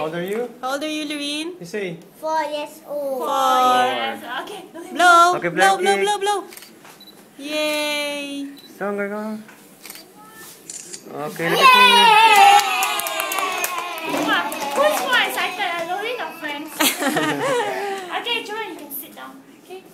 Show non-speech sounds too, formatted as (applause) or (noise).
How old are you, How old are You say. Four years old. Four. Yes. Okay. Blow. Okay, blow, blow blow, blow. Yay. Stronger, go. Okay, look at me. Wow. Who's more excited? Loreen or friends? (laughs) okay, John, you can sit down. Okay.